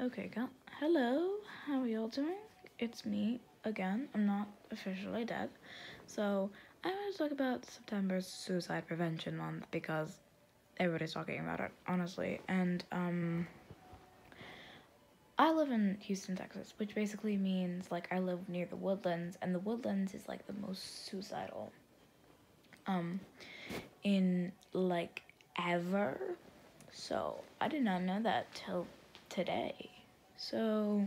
Okay. Hello, how are y'all doing? It's me again. I'm not officially dead. So, I want to talk about September's Suicide Prevention Month because everybody's talking about it, honestly. And, um, I live in Houston, Texas, which basically means like I live near the woodlands, and the woodlands is like the most suicidal, um, in like ever. So, I did not know that till today. So,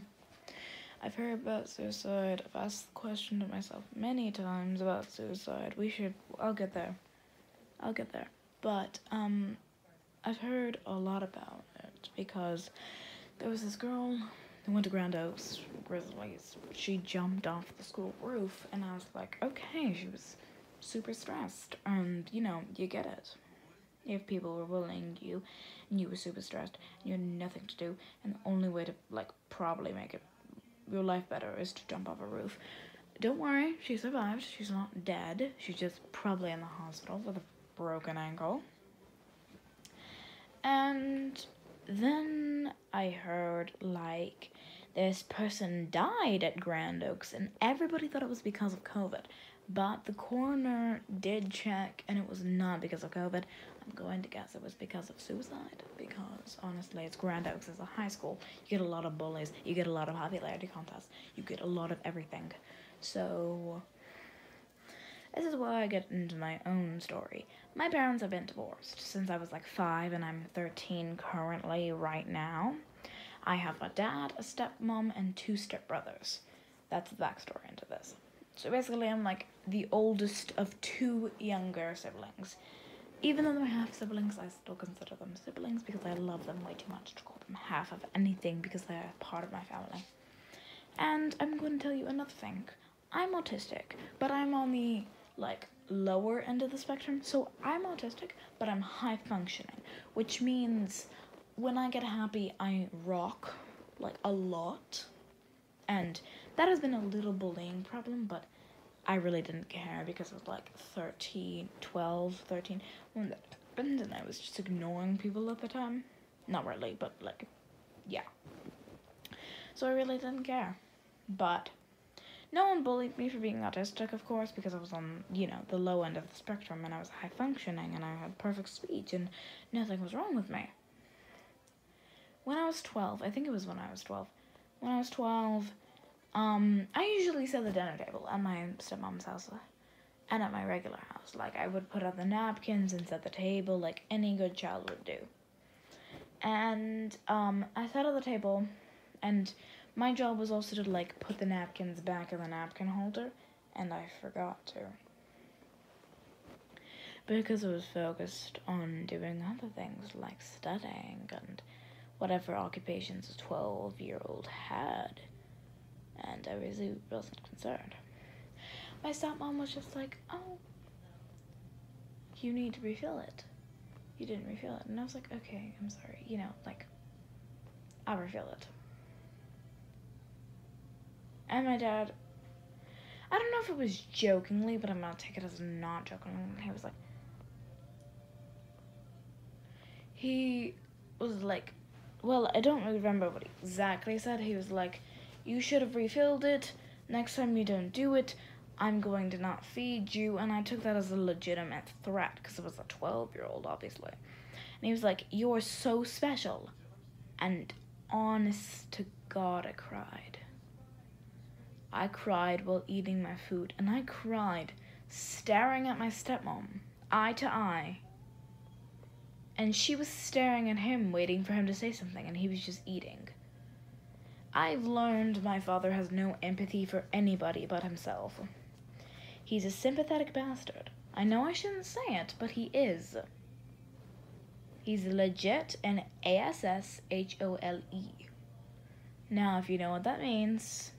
I've heard about suicide. I've asked the question to myself many times about suicide. We should, I'll get there. I'll get there. But, um, I've heard a lot about it because there was this girl who went to Grand Oaks Grizzlies. She jumped off the school roof, and I was like, okay, she was super stressed. And, you know, you get it if people were bullying you and you were super stressed and you had nothing to do and the only way to like probably make it your life better is to jump off a roof. Don't worry she survived. She's not dead. She's just probably in the hospital with a broken ankle. And then i heard like this person died at grand oaks and everybody thought it was because of covid. But the coroner did check and it was not because of covid I'm going to guess it was because of suicide. Because honestly, it's Grand Oaks as a high school. You get a lot of bullies. You get a lot of popularity contests. You get a lot of everything. So this is where I get into my own story. My parents have been divorced since I was like five, and I'm 13 currently right now. I have a dad, a stepmom, and two stepbrothers. That's the backstory into this. So basically, I'm like the oldest of two younger siblings. Even though they're half siblings, I still consider them siblings because I love them way too much to call them half of anything because they're part of my family. And I'm going to tell you another thing. I'm autistic, but I'm on the like lower end of the spectrum. So I'm autistic, but I'm high functioning, which means when I get happy, I rock like a lot. And that has been a little bullying problem, but I really didn't care because it was like 13, 12, 13 when that happened and I was just ignoring people at the time. Not really, but like, yeah. So I really didn't care. But no one bullied me for being autistic, of course, because I was on, you know, the low end of the spectrum and I was high functioning and I had perfect speech and nothing was wrong with me. When I was 12, I think it was when I was 12, when I was 12, um, I usually set the dinner table at my stepmom's house and at my regular house. Like, I would put out the napkins and set the table like any good child would do. And, um, I sat at the table, and my job was also to, like, put the napkins back in the napkin holder, and I forgot to. Because I was focused on doing other things like studying and whatever occupations a 12 year old had and I really wasn't concerned. My stepmom was just like, oh, you need to refill it. You didn't refill it. And I was like, okay, I'm sorry. You know, like, I'll refill it. And my dad, I don't know if it was jokingly, but I'm gonna take it as not jokingly. He was like, he was like, well, I don't really remember what he exactly said. He was like, you should have refilled it. Next time you don't do it, I'm going to not feed you. And I took that as a legitimate threat because it was a 12 year old, obviously. And he was like, You're so special. And honest to God, I cried. I cried while eating my food, and I cried staring at my stepmom, eye to eye. And she was staring at him, waiting for him to say something, and he was just eating. I've learned my father has no empathy for anybody but himself. He's a sympathetic bastard. I know I shouldn't say it, but he is. He's legit an ASS H O L E. Now, if you know what that means,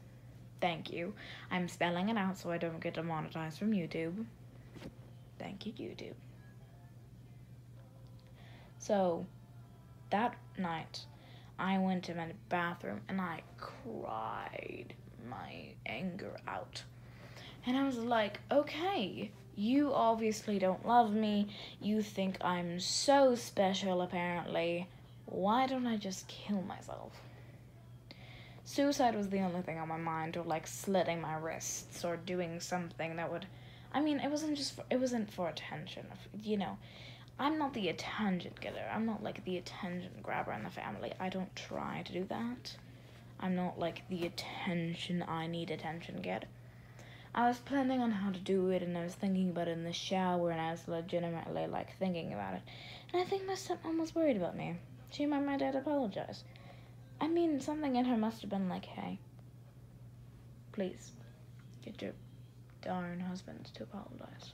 thank you. I'm spelling it out so I don't get demonetized from YouTube. Thank you, YouTube. So, that night, I went to my bathroom and I cried my anger out. And I was like, okay, you obviously don't love me. You think I'm so special, apparently. Why don't I just kill myself? Suicide was the only thing on my mind, or like slitting my wrists, or doing something that would. I mean, it wasn't just. For, it wasn't for attention. You know, I'm not the attention getter. I'm not like the attention grabber in the family. I don't try to do that. I'm not like the attention I need attention get. I was planning on how to do it and I was thinking about it in the shower and I was legitimately like thinking about it. And I think my stepmom was worried about me. She made my dad apologize. I mean, something in her must have been like, hey, please get your darn husband to apologize.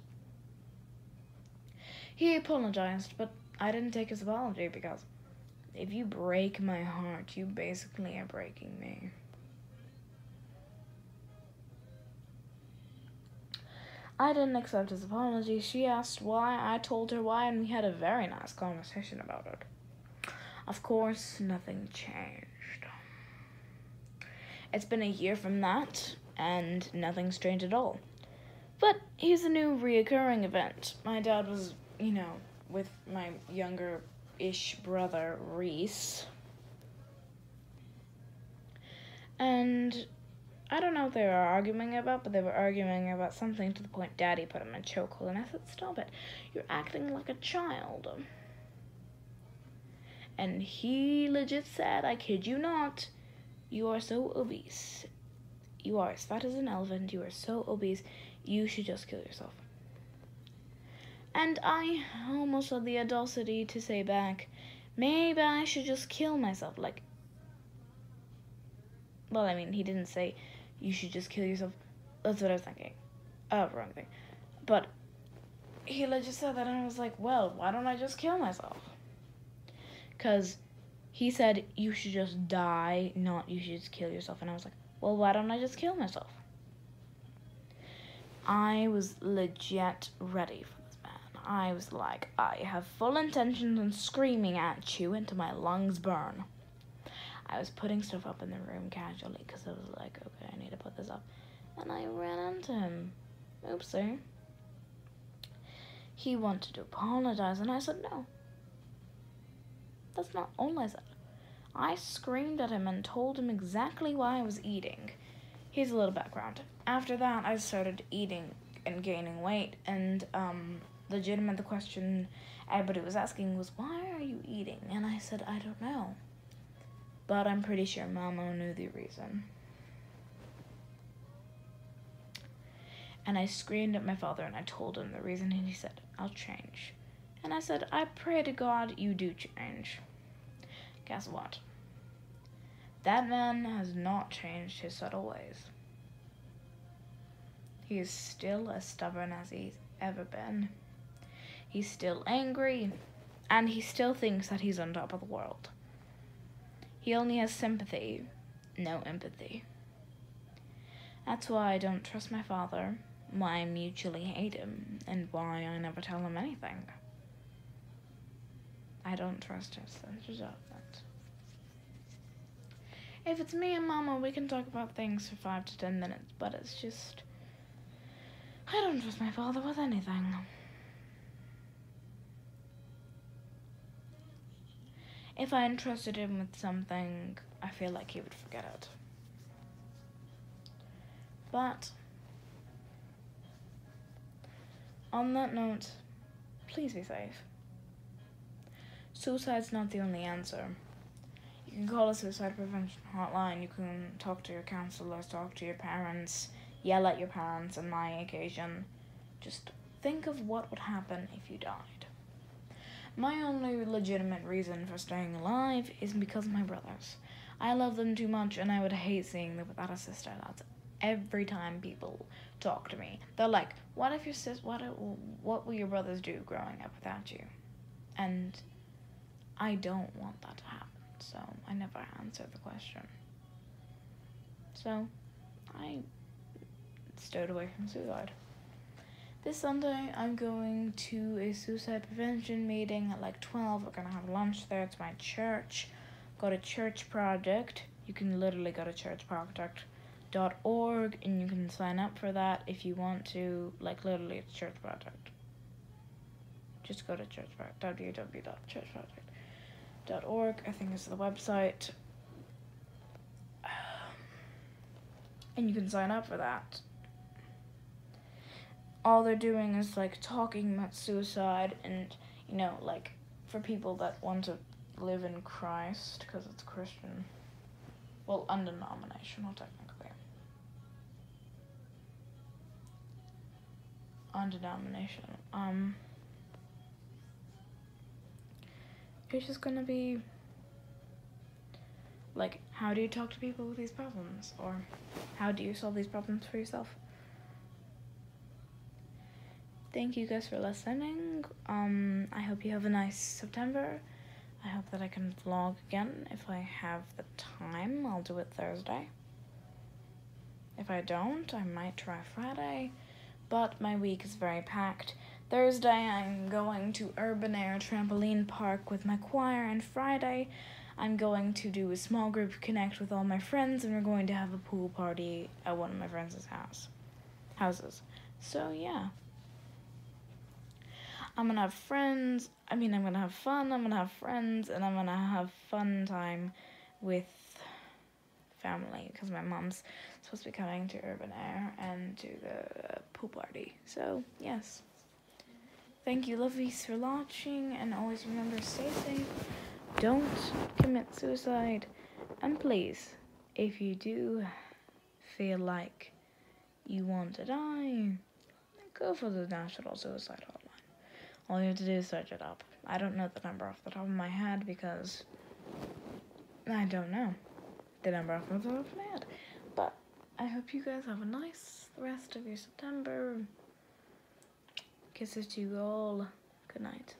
He apologized, but I didn't take his apology because if you break my heart, you basically are breaking me. I didn't accept his apology. She asked why, I told her why, and we had a very nice conversation about it. Of course, nothing changed. It's been a year from that, and nothing's changed at all. But here's a new reoccurring event. My dad was, you know, with my younger ish brother, Reese. And I don't know what they were arguing about, but they were arguing about something to the point Daddy put him in chokehold. And I said, Stop it. You're acting like a child. And he legit said, I kid you not, you are so obese. You are as fat as an elephant. You are so obese. You should just kill yourself. And I almost had the audacity to say back, maybe I should just kill myself. Like, well, I mean, he didn't say you should just kill yourself. That's what I was thinking. Oh, wrong thing. But he just said that, and I was like, well, why don't I just kill myself? Because he said you should just die, not you should just kill yourself. And I was like, well, why don't I just kill myself? I was legit ready for. I was like, I have full intentions on screaming at you until my lungs burn. I was putting stuff up in the room casually because I was like, okay, I need to put this up. And I ran into him. Oopsie. He wanted to apologize, and I said no. That's not all I said. I screamed at him and told him exactly why I was eating. Here's a little background. After that, I started eating and gaining weight, and um, legitimate the question everybody was asking was, why are you eating? And I said, I don't know but I'm pretty sure Mama knew the reason. And I screamed at my father and I told him the reason, and he said, I'll change. And I said, I pray to God you do change. Guess what? That man has not changed his subtle ways. He is still as stubborn as he's ever been. He's still angry, and he still thinks that he's on top of the world. He only has sympathy, no empathy. That's why I don't trust my father, why I mutually hate him, and why I never tell him anything. I don't trust his sense of judgment. If it's me and Mama, we can talk about things for five to ten minutes, but it's just. I don't trust my father with anything. If I entrusted him with something, I feel like he would forget it. But, on that note, please be safe. Suicide's not the only answer. You can call a suicide prevention hotline, you can talk to your counselors, talk to your parents, yell at your parents on my occasion. Just think of what would happen if you died. My only legitimate reason for staying alive is because of my brothers. I love them too much, and I would hate seeing them without a sister. That's every time people talk to me. They're like, "What if your sis? What what will your brothers do growing up without you?" And I don't want that to happen, so I never answer the question. So I stowed away from suicide. This Sunday, I'm going to a suicide prevention meeting at like 12. We're gonna have lunch there. It's my church. Go to Church Project. You can literally go to churchproject.org and you can sign up for that if you want to. Like, literally, it's Church Project. Just go to Church Project, www.churchproject.org. I think is the website. Um, and you can sign up for that. All they're doing is like talking about suicide and, you know, like for people that want to live in Christ because it's Christian. Well, undenominational, technically. Undenominational. Um, it's just gonna be like, how do you talk to people with these problems? Or how do you solve these problems for yourself? Thank you guys for listening. Um, I hope you have a nice September. I hope that I can vlog again. If I have the time, I'll do it Thursday. If I don't, I might try Friday. But my week is very packed. Thursday, I'm going to Urban Air Trampoline Park with my choir, and Friday, I'm going to do a small group connect with all my friends, and we're going to have a pool party at one of my friends' house houses. So yeah. I'm gonna have friends. I mean, I'm gonna have fun. I'm gonna have friends, and I'm gonna have fun time with family because my mom's supposed to be coming to Urban Air and to the pool party. So yes. Thank you, lovies, for watching, and always remember stay safe. Don't commit suicide, and please, if you do feel like you want to die, go for the National Suicide Hotline. All you have to do is search it up. I don't know the number off the top of my head because I don't know the number off the top of my head. But I hope you guys have a nice rest of your September. Kisses to you all. Good night.